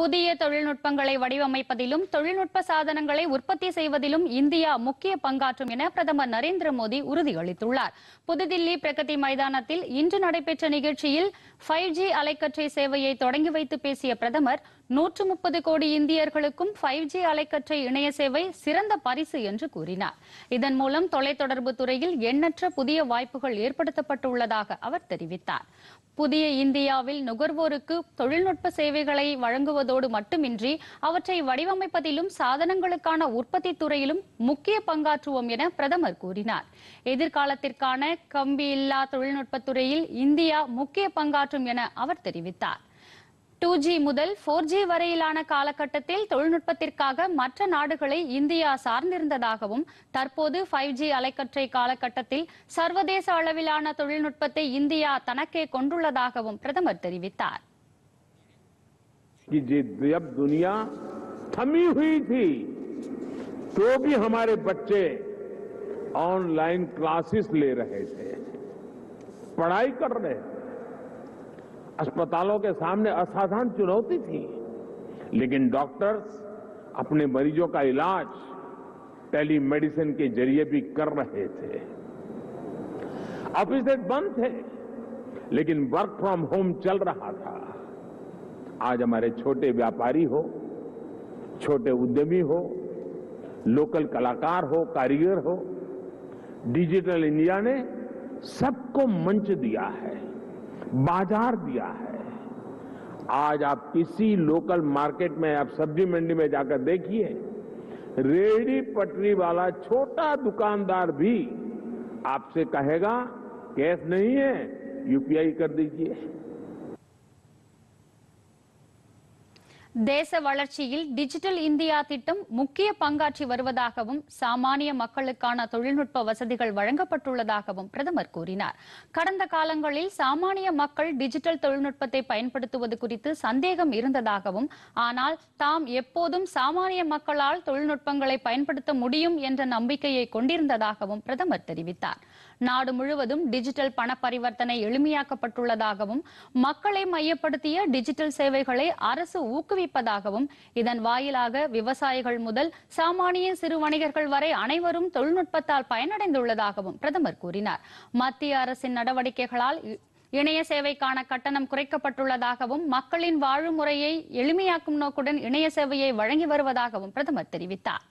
புதிய தொழில்நுட்பங்களை வடிவமைப்பதிலும் தொழில்நுட்ப சாதனங்களை உற்பத்தி செய்வதிலும் இந்தியா முக்கிய பங்காற்றும் என பிரதமர் நரேந்திர மோடி உறுதியளித்துள்ளார். புதுதில்லி பிரகதி மைதானத்தில் இன்று நடைபெற்ற நிகழ்ச்சியில் ஃபைவ் ஜி அலைக்கற்றை சேவையை தொடங்கி வைத்து பேசிய பிரதமர் நூற்று முப்பது கோடி இந்தியர்களுக்கும் ஃபைவ் ஜி அலைக்கற்றை இணைய சேவை சிறந்த பரிசு என்று கூறினார். இதன் மூலம் தொலைத்தொடர்பு துறையில் எண்ணற்ற புதிய வாய்ப்புகள் ஏற்படுத்தப்பட்டுள்ளதாக அவர் தெரிவித்தார். புதிய இந்தியாவில் நுகர்வோருக்கு தொழில்நுட்ப சேவைகளை வழங்குவதோடு மட்டுமின்றி அவற்றை வடிவமைப்பதிலும் சாதனங்களுக்கான உற்பத்தி துறையிலும் முக்கிய பங்காற்றுவோம் என பிரதமர் கூறினார். எதிர்காலத்திற்கான கம்பியில்லா தொழில்நுட்பத் துறையில் இந்தியா முக்கிய பங்காற்றும் என அவர் தெரிவித்தார். டூ ஜி முதல் போர் ஜி வரையிலான காலகட்டத்தில் தொழில்நுட்பத்திற்காக மற்ற நாடுகளை இந்தியா சார்ந்திருந்ததாகவும் தற்போது ஃபைவ் ஜி அலைக்கற்றை காலகட்டத்தில் சர்வதேச அளவிலான தொழில்நுட்பத்தை இந்தியா தனக்கே கொண்டுள்ளதாகவும் பிரதமர் தெரிவித்தார் कि जि- जब दुनिया थमी हुई थी तो भी हमारे बच्चे ऑनलाइन क्लासेस ले रहे थे पढ़ाई कर रहे थे अस्पतालों के सामने असाधारण चुनौती थी। लेकिन डॉक्टर्स अपने मरीजों का इलाज टेलीमेडिसिन के ज़रिए भी कर रहे थे। ऑफ़िस बंद थे, लेकिन वर्क फ्रॉम होम चल रहा था। आज हमारे छोटे व्यापारी हो, छोटे उद्यमी हो, लोकल कलाकार हो, कारीगर हो, डिजिटल इंडिया ने सबको मंच दिया है। बाज़ार दिया है। आज आप किसी लोकल मार्केट में, आप सब्ज़ी मंडी में जाकर देखिए रेडी पटरी वाला छोटा दुकानदार भी आपसे कहेगा, कैश नहीं है यूपीआई कर दीजिए। தேச வளர்ச்சியில் டிஜிட்டல் இந்தியா திட்டம் முக்கிய பங்காற்றி வருவதாகவும் சாமானிய மக்களுக்கான தொழில்நுட்ப வசதிகள் வழங்கப்பட்டுள்ளதாகவும் பிரதமர் கூறினார். கடந்த காலங்களில் சாமானிய மக்கள் டிஜிட்டல் தொழில்நுட்பத்தை பயன்படுத்துவது குறித்து சந்தேகம் இருந்ததாகவும் ஆனால் தாம் எப்போதும் சாமானிய மக்களால் தொழில்நுட்பங்களை பயன்படுத்த முடியும் என்ற நம்பிக்கையை கொண்டிருந்ததாகவும் பிரதமர் தெரிவித்தார். நாடு முழுவதும் டிஜிட்டல் பண பரிவர்த்தனை எளிமையாக்கப்பட்டுள்ளதாகவும் மக்களை மையப்படுத்திய டிஜிட்டல் சேவைகளை அரசு ஊக்குவிப்பதாகவும் இதன் வாயிலாக விவசாயிகள் முதல் சாமானிய சிறு வணிகர்கள் வரை அனைவரும் தொழில்நுட்பத்தால் பயனடைந்துள்ளதாகவும் பிரதமர் கூறினார். மத்திய அரசின் நடவடிக்கைகளால் இ- இணைய சேவைக்கான கட்டணம் குறைக்கப்பட்டுள்ளதாகவும் மக்களின் வாழும் முறையை எளிமையாக்கும் நோக்குடன் இணைய சேவையை வழங்கி வருவதாகவும் பிரதமர் தெரிவித்தார்.